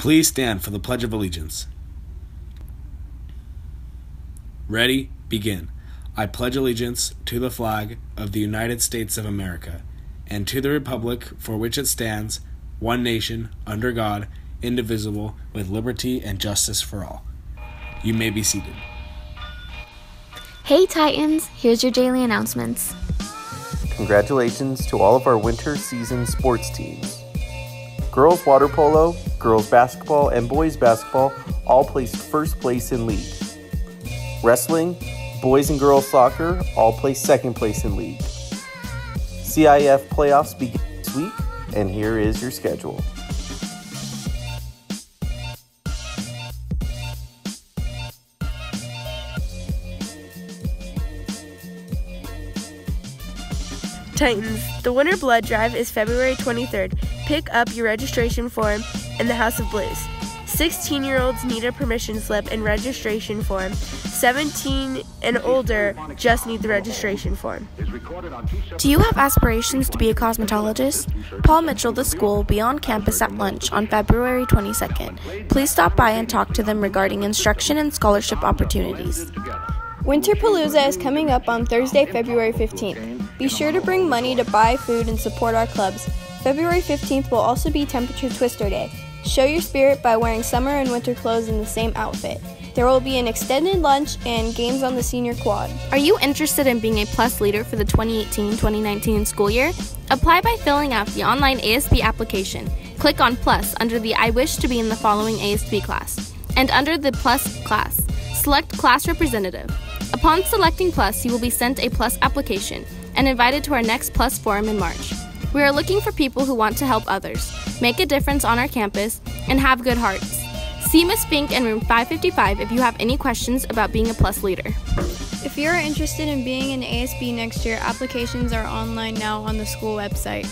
Please stand for the Pledge of Allegiance. Ready? Begin. I pledge allegiance to the flag of the United States of America and to the republic for which it stands, one nation, under God, indivisible, with liberty and justice for all. You may be seated. Hey Titans, here's your daily announcements. Congratulations to all of our winter season sports teams. Girls water polo, girls basketball, and boys basketball all placed first place in league. Wrestling, boys and girls soccer all placed second place in league. CIF playoffs begin this week, and here is your schedule. Titans, the Winter Blood Drive is February 23rd. Pick up your registration form in the House of Blues. 16 year olds need a permission slip and registration form. 17 and older just need the registration form. Do you have aspirations to be a cosmetologist? Paul Mitchell, the school, will be on campus at lunch on February 22nd. Please stop by and talk to them regarding instruction and scholarship opportunities. Winterpalooza is coming up on Thursday, February 15th. Be sure to bring money to buy food and support our clubs. February 15th will also be Temperature Twister Day. Show your spirit by wearing summer and winter clothes in the same outfit. There will be an extended lunch and games on the senior quad. Are you interested in being a plus leader for the 2018 2019 school year? Apply by filling out the online ASB application. Click on Plus under the I wish to be in the following ASB class. And under the Plus class, select Class Representative. Upon selecting Plus, you will be sent a Plus application and invited to our next Plus forum in March. We are looking for people who want to help others, make a difference on our campus, and have good hearts. See Miss Fink in room 555 if you have any questions about being a Plus leader. If you are interested in being an ASB next year, applications are online now on the school website.